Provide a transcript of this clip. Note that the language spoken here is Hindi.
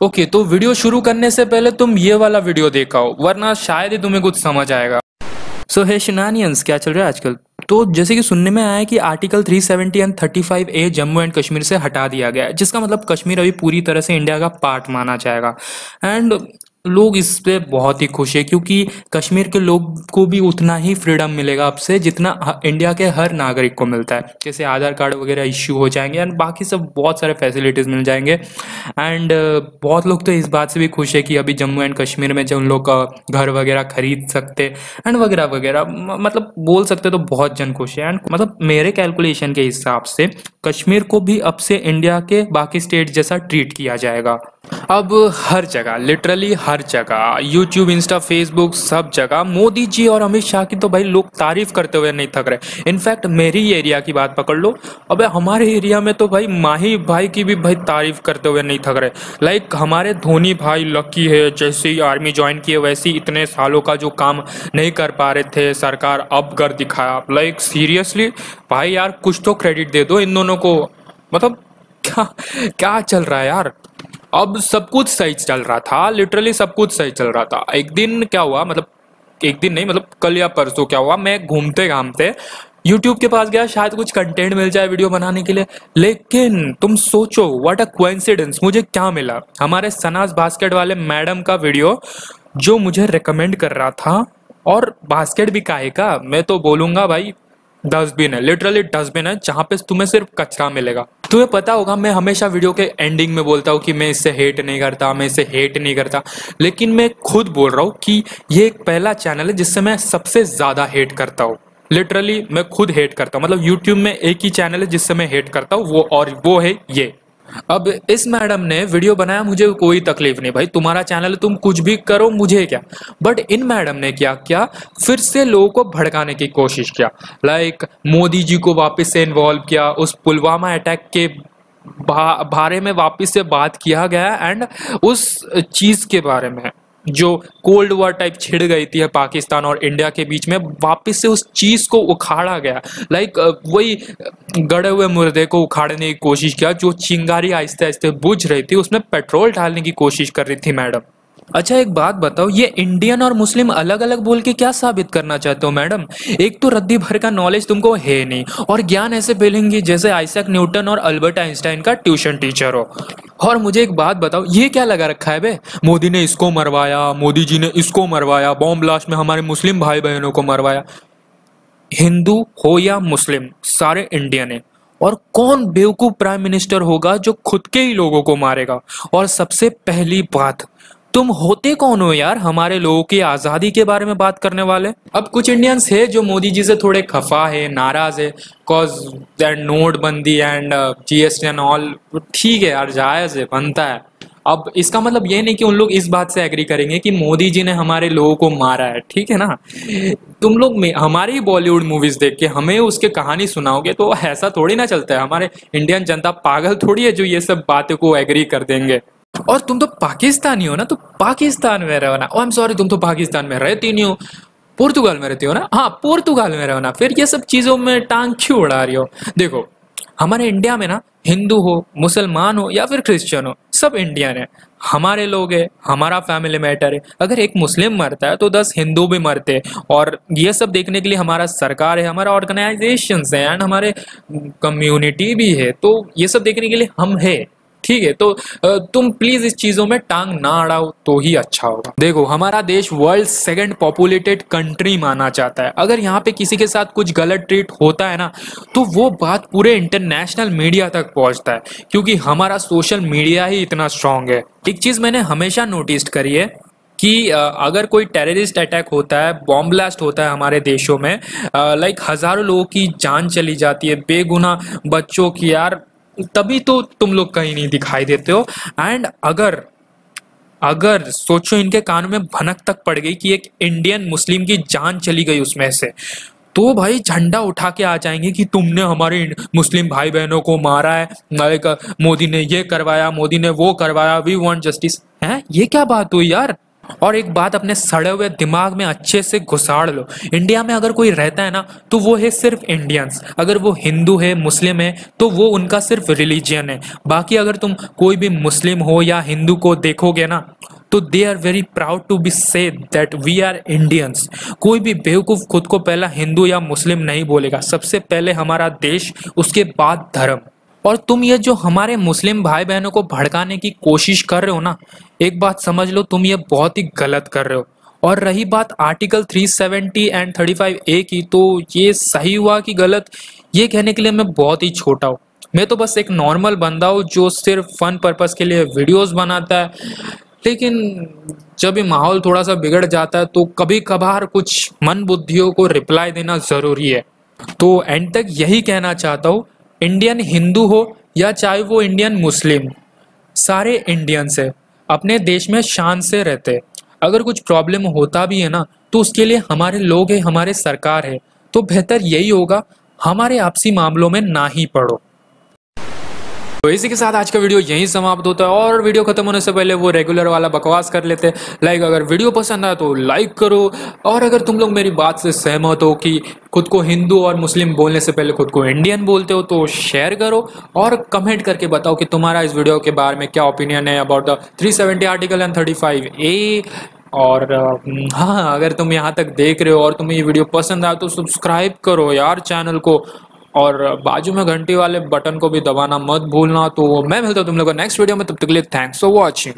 ओके तो वीडियो शुरू करने से पहले तुम ये वाला वीडियो देखा हो वरना शायद ही तुम्हें कुछ समझ आएगा। सो हे शिनानियंस क्या चल रहा है आजकल? तो जैसे कि सुनने में आया है कि article 370 and 35 A Jammu and Kashmir से हटा दिया गया है, जिसका मतलब कश्मीर अभी पूरी तरह से इंडिया का पार्ट माना जाएगा। एंड लोग इस पे बहुत ही खुश है, क्योंकि कश्मीर के लोग को भी उतना ही फ्रीडम मिलेगा आपसे जितना इंडिया के हर नागरिक को मिलता है। जैसे आधार कार्ड वगैरह इश्यू हो जाएँगे एंड बाकी सब बहुत सारे फैसिलिटीज़ मिल जाएँगे। एंड बहुत लोग तो इस बात से भी खुश है कि अभी जम्मू एंड कश्मीर में जो उन लोग का घर वगैरह खरीद सकते एंड वगैरह वगैरह मतलब बोल सकते तो बहुत जन खुश है। एंड मतलब मेरे कैलकुलेशन के हिसाब से कश्मीर को भी अब से इंडिया के बाकी स्टेट जैसा ट्रीट किया जाएगा। अब हर जगह लिटरली हर जगह यूट्यूब इंस्टा फेसबुक सब जगह, मोदी जी और अमित शाह की तो भाई लोग तारीफ़ करते हुए नहीं थक रहे। इनफैक्ट मेरी एरिया की बात पकड़ लो, अबे हमारे एरिया में तो भाई माही भाई की भी भाई तारीफ़ करते हुए नहीं थक रहे। लाइक हमारे धोनी भाई लकी है, जैसे ही आर्मी ज्वाइन किए, वैसे इतने सालों का जो काम नहीं कर पा रहे थे, सरकार अब कर दिखाया। लाइक सीरियसली भाई यार कुछ तो क्रेडिट दे दो इन दोनों को। मतलब क्या क्या चल रहा है यार? अब सब कुछ सही चल रहा था लिटरली सब कुछ सही चल रहा था। एक दिन क्या हुआ मतलब एक दिन नहीं मतलब कल या परसों क्या हुआ, मैं घूमते घामते यूट्यूब के पास गया, शायद कुछ कंटेंट मिल जाए वीडियो बनाने के लिए। लेकिन तुम सोचो व्हाट अ कोइंसिडेंस मुझे क्या मिला? हमारे सनाज बास्केट वाले मैडम का वीडियो जो मुझे रिकमेंड कर रहा था, और बास्केट भी काहे का, मैं तो बोलूँगा भाई डस्टबिन है लिटरली डस्टबिन है, जहाँ पे तुम्हें सिर्फ़ कचरा मिलेगा। तुम्हें पता होगा, मैं हमेशा वीडियो के एंडिंग में बोलता हूँ कि मैं इससे हेट नहीं करता, मैं इसे हेट नहीं करता। लेकिन मैं खुद बोल रहा हूँ कि ये एक पहला चैनल है जिससे मैं सबसे ज़्यादा हेट करता हूँ। लिटरली मैं खुद हेट करता हूँ। मतलब यूट्यूब में एक ही चैनल है जिससे मैं हेट करता हूँ, वो और वो है ये। अब इस मैडम ने वीडियो बनाया, मुझे कोई तकलीफ़ नहीं भाई। तुम्हारा चैनल, तुम कुछ भी करो, मुझे क्या? बट इन मैडम ने क्या क्या? फिर से लोगों को भड़काने की कोशिश किया। लाइक मोदी जी को वापस से इन्वॉल्व किया, उस पुलवामा अटैक के बारे में वापस से बात किया गया एंड उस चीज़ के बारे में। जो कोल्ड वॉर टाइप छिड़ गई थी पाकिस्तान और इंडिया के बीच में, वापस से उस चीज़ को उखाड़ा गया। लाइक वही गड़े हुए मुर्दे को उखाड़ने की कोशिश किया, जो चिंगारी आहिस्ते आहिस्ते बुझ रही थी, उसमें पेट्रोल डालने की कोशिश कर रही थी मैडम। अच्छा एक बात बताओ, ये इंडियन और मुस्लिम अलग अलग बोल के क्या साबित करना चाहते हो मैडम? एक तो रद्दी भर का नॉलेज तुमको है नहीं, और ज्ञान ऐसे फैलेंगे जैसे आइसक न्यूटन और अल्बर्ट आइंस्टाइन का ट्यूशन टीचर हो। और मुझे एक बात बताओ, ये क्या लगा रखा है बे? मोदी ने इसको मरवाया, मोदी जी ने इसको मरवाया बॉम्ब ब्लास्ट में हमारे मुस्लिम भाई बहनों को मरवाया। हिंदू हो या मुस्लिम, सारे इंडियन है। और कौन बेवकूफ़ प्राइम मिनिस्टर होगा जो खुद के ही लोगों को मारेगा? और सबसे पहली बात तुम होते कौन हो यार? हमारे लोगों की आज़ादी के बारे में बात करने वाले। अब कुछ इंडियंस है जो मोदी जी से थोड़े खफा है, नाराज़ है। कॉज दैट नोटबंदी एंड जीएसटी एंड ऑल ठीक है यार, जायज़ है, बनता है। अब इसका मतलब ये नहीं कि उन लोग इस बात से एग्री करेंगे कि मोदी जी ने हमारे लोगों को मारा है, ठीक है ना? तुम लोग हमारी ही बॉलीवुड मूवीज़ देख के हमें उसके कहानी सुनाओगे तो ऐसा थोड़ी ना चलता है। हमारे इंडियन जनता पागल थोड़ी है जो ये सब बातें को एग्री कर देंगे। और तुम तो पाकिस्तानी हो ना तो पाकिस्तान में रहो ना। आई एम सॉरी तुम तो पाकिस्तान में रहती नहीं हो। पुर्तगाल में रहती हो ना? हाँ पुर्तगाल में रहो ना। फिर ये सब चीज़ों में टांग क्यों उड़ा रही हो? देखो, हमारे इंडिया में ना, हिंदू हो, मुसलमान हो या फिर क्रिश्चियन हो, सब इंडियन है। हमारे लोग है, हमारा फैमिली मैटर है। अगर एक मुस्लिम मरता है तो दस हिंदू भी मरते हैं। और ये सब देखने के लिए हमारा सरकार है, हमारा ऑर्गेनाइजेशन है एंड हमारे कम्युनिटी भी है। तो ये सब देखने के लिए हम है। ठीक है तो तुम प्लीज़ इस चीज़ों में टांग ना अड़ाओ तो ही अच्छा होगा। देखो, हमारा देश वर्ल्ड सेकंड पॉपुलेटेड कंट्री माना जाता है। अगर यहाँ पे किसी के साथ कुछ गलत ट्रीट होता है ना तो वो बात पूरे इंटरनेशनल मीडिया तक पहुँचता है, क्योंकि हमारा सोशल मीडिया ही इतना स्ट्रांग है। एक चीज़ मैंने हमेशा नोटिस करी है कि अगर कोई टेररिस्ट अटैक होता है बॉम्ब ब्लास्ट होता है हमारे देशों में लाइक हज़ारों लोगों की जान चली जाती है बेगुना बच्चों की, यार तभी तो तुम लोग कहीं नहीं दिखाई देते हो। एंड अगर अगर सोचो इनके कान में भनक तक पड़ गई कि एक इंडियन मुस्लिम की जान चली गई उसमें से तो भाई झंडा उठा के आ जाएँगे कि तुमने हमारे मुस्लिम भाई बहनों को मारा है। मोदी ने ये करवाया, मोदी ने वो करवाया वी वांट जस्टिस है? ये क्या बात हुई यार? और एक बात अपने सड़े हुए दिमाग में अच्छे से घुसाड़ लो। इंडिया में अगर कोई रहता है ना तो वो है सिर्फ़ इंडियंस अगर वो हिंदू है, मुस्लिम है तो वो उनका सिर्फ़ रिलीजियन है। बाकी अगर तुम कोई भी मुस्लिम हो या हिंदू को देखोगे ना तो they are very proud to be say that we are Indians कोई भी बेवकूफ़ खुद को पहला हिंदू या मुस्लिम नहीं बोलेगा। सबसे पहले हमारा देश, उसके बाद धर्म। और तुम ये जो हमारे मुस्लिम भाई बहनों को भड़काने की कोशिश कर रहे हो ना, एक बात समझ लो, तुम ये बहुत ही गलत कर रहे हो। और रही बात आर्टिकल 370 एंड 35 ए की तो ये सही हुआ कि गलत? ये कहने के लिए मैं बहुत ही छोटा हूँ। मैं तो बस एक नॉर्मल बंदा हूँ जो सिर्फ़ फन पर्पज़ के लिए वीडियोस बनाता है। लेकिन जब ये माहौल थोड़ा सा बिगड़ जाता है तो कभी कभार कुछ मन बुद्धियों को रिप्लाई देना ज़रूरी है। तो एंड तक यही कहना चाहता हूँ इंडियन हिंदू हो या चाहे वो इंडियन मुस्लिम सारे इंडियंस है। अपने देश में शान से रहते अगर कुछ प्रॉब्लम होता भी है ना तो उसके लिए हमारे लोग हैं, हमारे सरकार है। तो बेहतर यही होगा, हमारे आपसी मामलों में ना ही पड़ो तो इसी के साथ आज का वीडियो यहीं समाप्त होता है और वीडियो खत्म होने से पहले वो रेगुलर वाला बकवास कर लेते हैं। लाइक अगर वीडियो पसंद आया तो लाइक करो और अगर तुम लोग मेरी बात से सहमत हो कि खुद को हिंदू और मुस्लिम बोलने से पहले खुद को इंडियन बोलते हो तो शेयर करो और कमेंट करके बताओ कि तुम्हारा इस वीडियो के बारे में क्या ओपिनियन है about the 370 article and 35 A और हाँ अगर तुम यहाँ तक देख रहे हो और तुम्हें ये वीडियो पसंद आया तो सब्सक्राइब करो यार चैनल को और बाजू में घंटी वाले बटन को भी दबाना मत भूलना। तो मैं मिलता हूँ तुम लोग नेक्स्ट वीडियो में। तब तक के लिए थैंक्स फॉर वॉचिंग